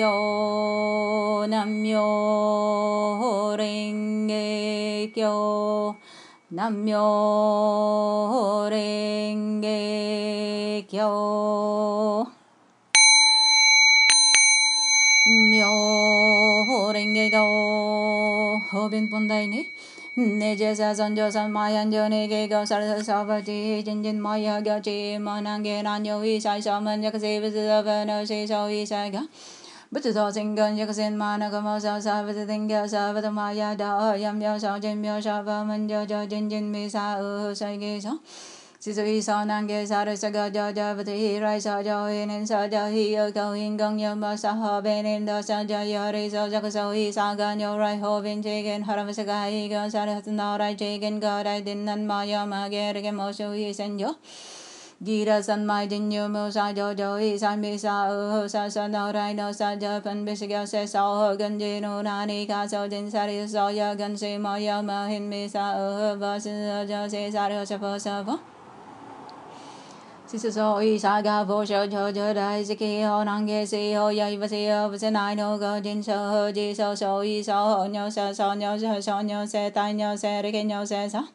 kyo nam myo renge kyo. Nam myo renge kyo. Myo renge kyo. Hobin pondai ni. Nijesa sanjo sammayanjo nikeko sarsa savati jinjin maya gachi manange nanyo isai samanjaka sevasa vano seso isai ga. Sa sa bất tử thọ sinh cơn như sen ma na come sa sa vật tinh ga sa vật ma ya da yam ya sa chân ya sa va man ya ja chân chân mi sa u sa ge sa si su hi sa nan ge sa re sa ga ja ja vật hi rai sa ja hi nen sa ja hi yo cao hin gong yo ma sa ha ben in da sa ja ya re sa ja sa hi sa ga nyo rai ho ben che gen ha ra sa ga hi ga sa re na rai che gen ga rai din nan ma ya ma ge re ge mo su hi sen yo Gira san mai din yu mu sa jo jo i san bi sa u ho sa sa no rai no sa jo pan bi sa gyo se so ho gan ji nu na ni ka so din sa ri so ya gan si mo ya ma hin bi sa u ho ba si jo se sa ri ho sa pho sa pho si sa so i sa ga pho sa jo jo dai si ki ho nang ge si ho ya i va si ho va si nai no go jin so ho ji so so i so ho nyo sa so nyo sa so nyo se tai nyo se ri ki nyo se sa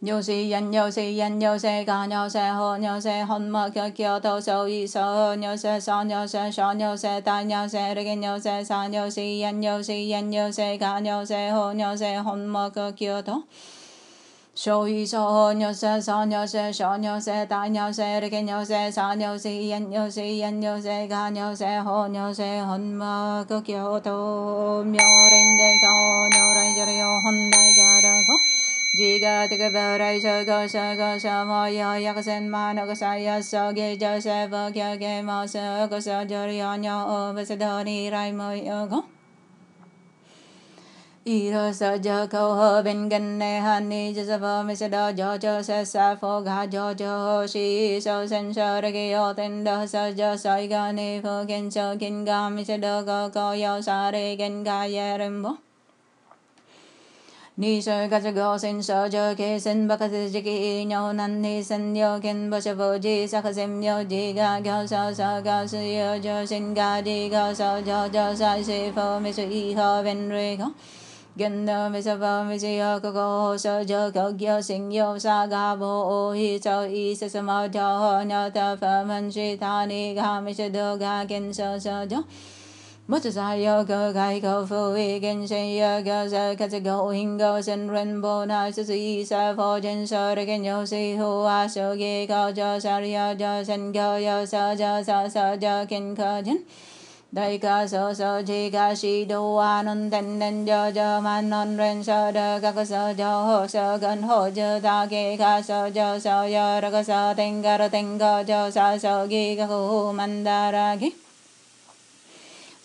nhiều gì yên nhiều gì yên nhiều gì cả nhiều gì ho nhiều gì hôn mà kia kia đâu sâu ý sâu nhiều gì sao nhiều gì sao nhiều gì ta nhiều gì rồi cái nhiều gì sao nhiều gì yên nhiều gì yên nhiều gì cả nhiều gì ho nhiều gì hôn mà kia kia đâu sâu ý sâu nhiều gì sao nhiều gì sao nhiều gì ta nhiều gì rồi cái nhiều gì sao nhiều gì yên nhiều gì yên nhiều gì cả nhiều gì ho nhiều gì hôn mà kia kia đâu miêu rình cái cao nhiều rình cái hôn đại gia đâu Jigataga Ira sa ja ko ho ben gan ne han ni ja sa va me sa da ja ja sa sa pho ga ja ja ho shi so sen sa ra ge ho ten da sa ja sa ga ne pho gen so gen ga me sa da ga ko yo sa re gen ga ya rim bo Nisarga Gaussian सज खेसन बखत जके न्यो नन्हे सन्यो केन बसव जे सख सेम्यो जे गा घ स स ग स य ज सेन गा जे ग स ज ज स से फ मे स इ ह वेन रे घ गन्ध मे स फ मे स य क ग स ज ग घ सेन यो सा गा भो ओ हि स इ स स म ज ह न त फ मन से था ने घा मे स द घा केन स स ज Mutasar yoga kai ko fu we gen shen yoga sa katsa go ingo sen ren bo na sa si sa fo jen so ra gen yo sư hu a so ge ko jo sa ryo jo sinh go yo so jo so so jo ken ko jen đại ca sở sở chi ca sĩ đô a nôn ten nen cho cho man non ren sở đơ ca ca sở cho hồ sở gần hồ chư ta kê ca sở cho sở yo ra ca sở ten ca ra ten ca cho sở sở ghi ca khu man da ra ghi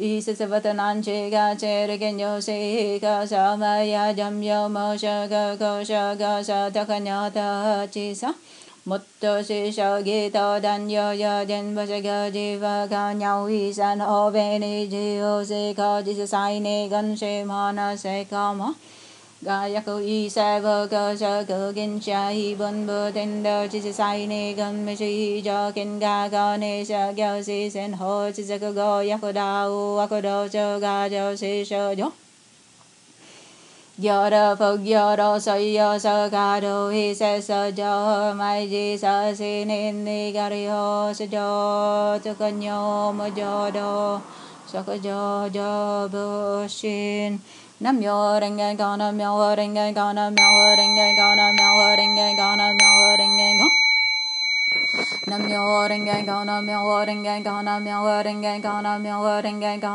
ईशसवतनाञ्चेगाचेर्गन्योसेगासमयजम्योमोषगकोषगसधकन्यतचिसा मुत्तशेषगीतदन्यजन्भजगजीवघन्यौ ईशनो वेणिजियोसेखजिससायिने गन्षेमानसेकामः Gayaku isava kacha kugin shahi bun budin do chi sai ne gun mishi jo kin ga ga ne sa gyo si sen ho chi zaku go yaku da u waku do cho ga jo si sho jo Yo do pho yo do so yo so ga do hi se so jo mai ji sa si ni ni ga ri ho se jo cho ko nyo mo jo do so ko jo jo bu shin nam yo reng gen ga nam yo reng gen ga nam yo reng gen ga nam yo reng gen ga nam yo reng gen ga nam yo reng gen ga nam yo reng gen ga nam yo reng gen ga nam yo reng gen ga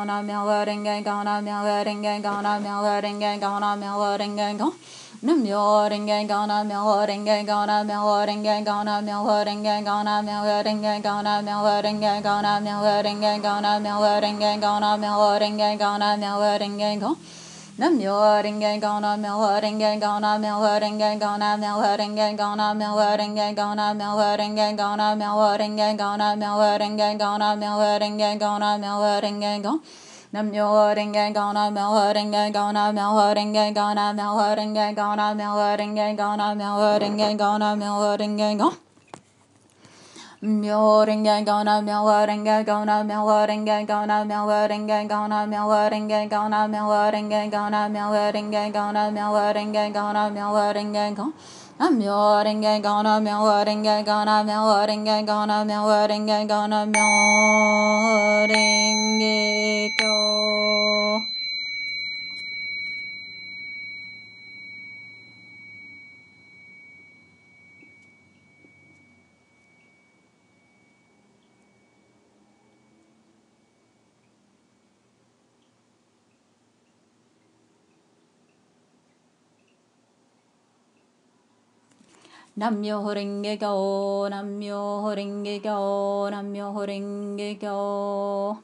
nam yo reng gen ga nam yo reng gen ga nam yo reng gen ga nam yo reng gen ga nam yo reng gen ga nam yo reng gen ga nam yo reng gen ga nam yo reng gen ga nam yo reng gen ga nam yo reng gen ga nam yo reng gen ga nam yo reng gen ga nam yo reng gen ga nam yo reng gen ga Nam yo ringe go na mel ringe go na mel ringe go na mel ringe go na mel ringe go na mel ringe go na mel ringe go na mel ringe go na mel ringe go na mel ringe go Nam yo ringe go na mel ringe go na mel ringe go na mel ringe go na mel ringe go na mel ringe go na mel ringe go Mjöringe gona gona mjöringe gona gona mjöringe gona mjöringe gona mjöringe gona mjöringe gona mjöringe gona I'm mjöringe gona mjöringe gona mjöringe gona mjöringe Namyo Renge Go, Namyo Renge Go, Namyo Renge Go.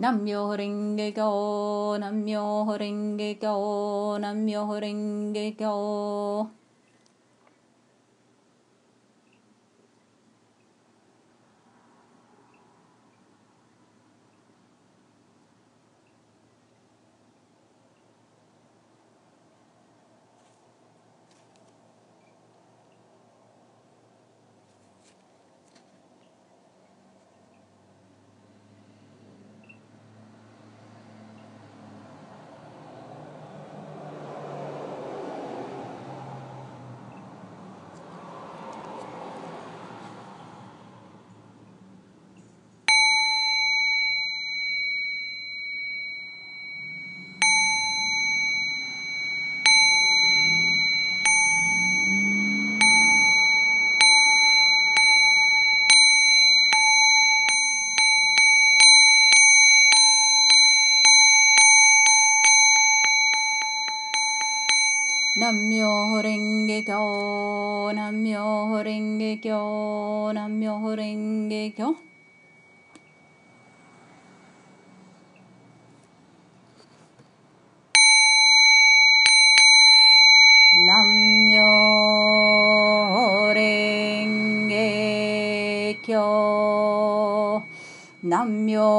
Namyo Renge Go, Namyo Renge Go, Namyo Renge Go. Nam Myoho Renge Kyo, Nam Myoho Renge Kyo, Namyo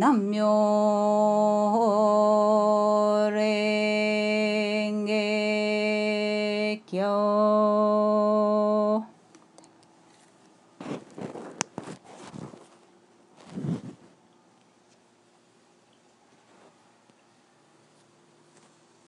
남묘랭개경